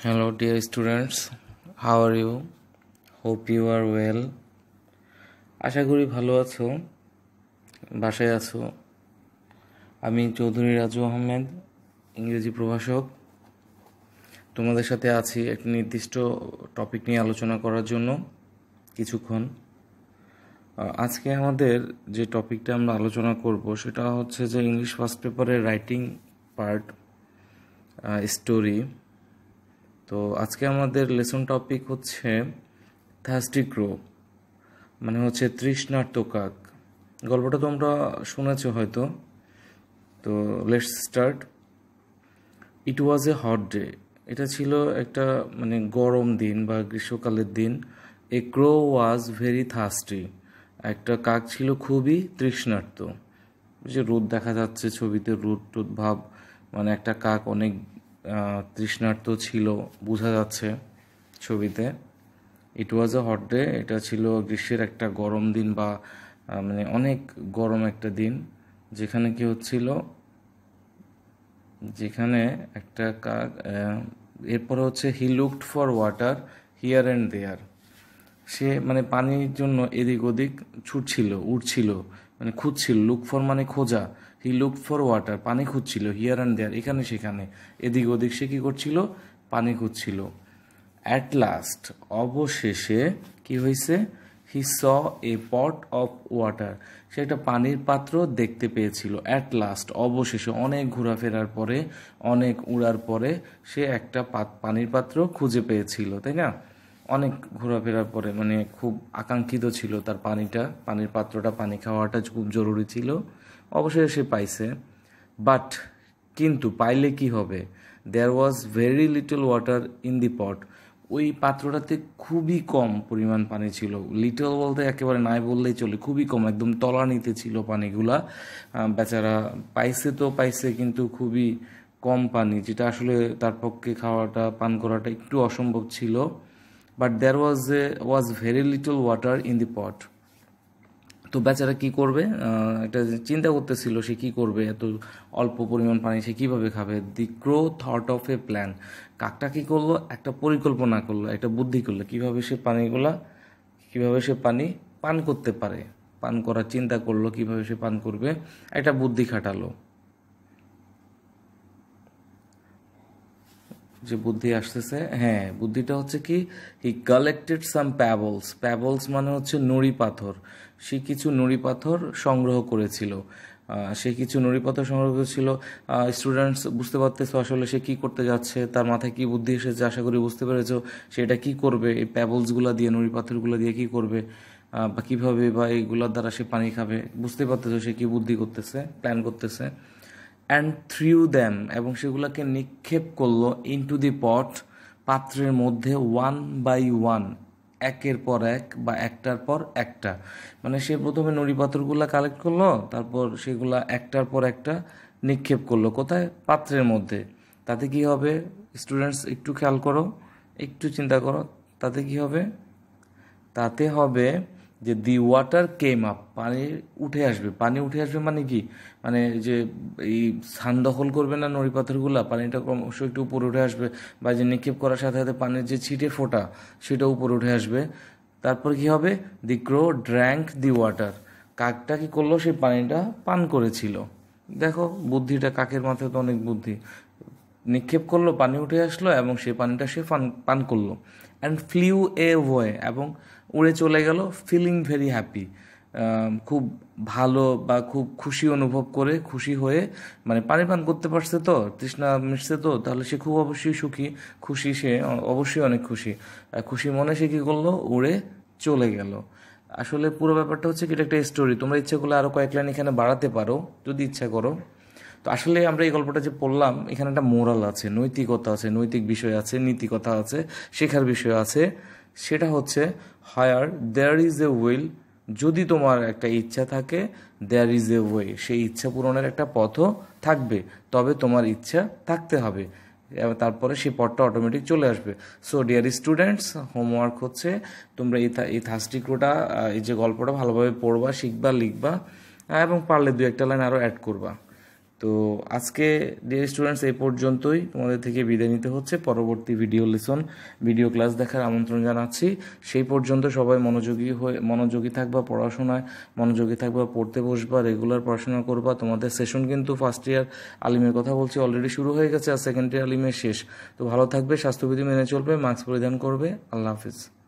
Hello, dear students. How are you? Hope you are well. আশা করি ভালো আছো বাসায় আছো আমি চৌধুরী রাজু আহমেদ ইংরেজি প্রভাষক তোমাদের সাথে আছি একটি নির্দিষ্ট টপিক নিয়ে আলোচনা করার জন্য কিছুক্ষণ আজকে আমাদের যে টপিকটা আমরা আলোচনা করব সেটা হচ্ছে যে ইংলিশ ফার্স্ট পেপারের রাইটিং পার্ট স্টোরি তো আজকে আমাদের লেসন টপিক হচ্ছে থার্স্টি ক্রো মানে হচ্ছে তৃষ্ণার্ত কাক গল্পটা তোমরা শুনেছো হয়তো। তো let's start it was a hot day এটা ছিল একটা মানে গরম দিন বা গ্রীষ্মকালের দিন। এ ক্রো ওয়াজ ভেরি থার্স্টি একটা কাক ছিল খুবই তৃষ্ণার্ত। যে রোদ দেখা যাচ্ছে, ছবিতে রোদ টুদ ভাব মানে একটা কাক অনেক তৃষ্ণার্ত ছিল, বোঝা যাচ্ছে ছবিতে। ইট ওয়াজ আ হট ডে এটা ছিল গ্রীষ্মের একটা গরম দিন বা মানে অনেক গরম একটা দিন, যেখানে কি হচ্ছিল, যেখানে একটা কাক এরপরে হচ্ছে he looked for water here and there সে মানে পানির জন্য এদিক ওদিক ছুটছিল উঠছিল মানে খুঁজছিল লুক ফর মানে খোঁজা। হি লুক ফর ওয়াটার পানি খুঁজছিল হিয়ার অ্যান্ড দেয়ার এখানে সেখানে। এদিক ওদিক সে কি করছিল? পানি খুঁজছিল। অ্যাট লাস্ট অবশেষে কি হয়েছে? হি স এ পট অফ ওয়াটার সে একটা পানির পাত্র দেখতে পেয়েছিল। অ্যাট লাস্ট অবশেষে অনেক ঘোরাফেরার পরে, অনেক উড়ার পরে সে একটা পানির পাত্র খুঁজে পেয়েছিল, তাই না? অনেক ঘোরাফেরার পরে মানে খুব আকাঙ্ক্ষিত ছিল তার পানিটা। পানির পাত্রটা, পানি খাওয়াটা খুব জরুরি ছিল। অবশেষে সে পাইছে। বাট কিন্তু পাইলে কি হবে? There was very little water in the pot ওই পাত্রটাতে খুবই কম পরিমাণ পানি ছিল। লিটল বলতে একেবারে নাই বললেই চলে। খুবই কম, একদম তলানিতে ছিল পানিগুলা। বেচারা পাইছে তো পাইছে, কিন্তু খুবই কম পানি, যেটা আসলে তার পক্ষে খাওয়াটা, পান করাটা একটু অসম্ভব ছিল। But there was a was very little water in the pot তো বেচারা কি করবে? একটা চিন্তা করতেছিল, সে কি করবে? এত অল্প পরিমাণ পানি সে কীভাবে খাবে? The crow thought of a plan কাকটা কি করল? একটা পরিকল্পনা করল, একটা বুদ্ধি করল। কীভাবে সে পানিগুলা, কীভাবে সে পানি পান করতে পারে? পান করার চিন্তা করল, কীভাবে সে পান করবে? একটা বুদ্ধি খাটালো। যে বুদ্ধি আসতেছে হ্যাঁ বুদ্ধিটা হচ্ছে কি হি কালেক্টেড সাম প্যাবলস প্যাবলস মানে হচ্ছে নুড়ি পাথর। সে কিছু নুড়ি পাথর সংগ্রহ করেছিল। সে কিছু নুড়ি পাথর সংগ্রহ করেছিল। স্টুডেন্টস বুঝতে পারতেছো আসলে সে কি করতে যাচ্ছে, তার মাথায় কি বুদ্ধি এসেছে, আশা করি বুঝতে পেরেছ সেটা কি করবে, এই প্যাবলসগুলা দিয়ে, নুড়ি পাথরগুলো দিয়ে কি করবে বা কীভাবে বা এইগুলোর দ্বারা সে পানি খাবে, বুঝতে পারতেছো সে কি বুদ্ধি করতেছে প্ল্যান করতেছে। অ্যান্ড থ্রিউ দ্যাম এবং সেগুলোকে নিক্ষেপ করল ইনটু দি পট পাত্রের মধ্যে ওয়ান বাই ওয়ান একের পর এক বা একটার পর একটা। মানে সে প্রথমে নুড়ি পাথরগুলো কালেক্ট করল, তারপর সেগুলা একটার পর একটা নিক্ষেপ করল কোথায়? পাত্রের মধ্যে। তাতে কি হবে? স্টুডেন্টস একটু খেয়াল করো, একটু চিন্তা করো, তাতে কি হবে? তাতে হবে যে দি ওয়াটার কেম আপ পানি উঠে আসবে। পানি উঠে আসবে মানে কি? মানে যে এই স্থান দখল করবে না নড়ি পাথরগুলা, পানিটা ক্রমশ একটু উপরে উঠে আসবে, বা যে নিক্ষেপ করার সাথে সাথে পানির যে ছিটে ফোটা, সেটা উপরে উঠে আসবে। তারপর কি হবে? দি ক্রো ড্র্যাঙ্ক দি ওয়াটার কাকটা কি করল? সেই পানিটা পান করেছিল। দেখো, বুদ্ধিটা কাকের মাথায় তো অনেক বুদ্ধি। নিক্ষেপ করল, পানি উঠে আসলো এবং সে পানিটা সে পান পান করল। অ্যান্ড ফ্লিউ এ ওয়ে এবং উড়ে চলে গেল ফিলিং ভেরি হ্যাপি খুব ভালো বা খুব খুশি অনুভব করে খুশি হয়ে মানে পানি পান করতে পারছে তো, তৃষ্ণা মিশছে তো, তাহলে সে খুব অবশ্যই সুখী, খুশি সে, অবশ্যই অনেক খুশি। খুশি মনে সে কী করল? উড়ে চলে গেল। আসলে পুরো ব্যাপারটা হচ্ছে কি, এটা একটা স্টোরি তোমরা ইচ্ছা করলে আরও কয়েক লাইন এখানে বাড়াতে পারো, যদি ইচ্ছা করো। তো আসলে আমরা এই গল্পটা যে পড়লাম, এখানে একটা মোরাল আছে, নৈতিকতা আছে, নৈতিক বিষয় আছে, নীতিকথা আছে, শেখার বিষয় আছে। সেটা হচ্ছে where there is a will যদি তোমার একটা ইচ্ছা থাকে দেয়ার ইজ এ ওয়ে সেই ইচ্ছা পূরণের একটা পথও থাকবে, তবে তোমার ইচ্ছা থাকতে হবে। তারপরে সেই পথটা অটোমেটিক চলে আসবে। সো ডিয়ার স্টুডেন্টস হোমওয়ার্ক হচ্ছে, তোমরা এই এই থাস্টিক্রোটা এই যে গল্পটা ভালোভাবে পড়বা, শিখবা, লিখবা, এবং পারলে দু একটা লাইন আরও অ্যাড করবা। তো আজকে ডিয়ার স্টুডেন্টস এই পর্যন্তই। তোমাদের থেকে বিদায় নিতে হচ্ছে। পরবর্তী ভিডিও লেসন ভিডিও ক্লাস দেখার আমন্ত্রণ জানাচ্ছি। সেই পর্যন্ত সবাই মনোযোগী হয়ে, মনোযোগী থাকবা পড়াশোনায়, মনোযোগী থাকবা, পড়তে বসবা রেগুলার পড়াশোনা করবা। তোমাদের সেশন কিন্তু ফার্স্ট ইয়ার আলিমের কথা বলছি অলরেডি শুরু হয়ে গেছে আর সেকেন্ড ইয়ার আলিমের শেষ। তো ভালো থাকবে, স্বাস্থ্যবিধি মেনে চলবে মাস্ক পরিধান করবে। আল্লাহ হাফিজ।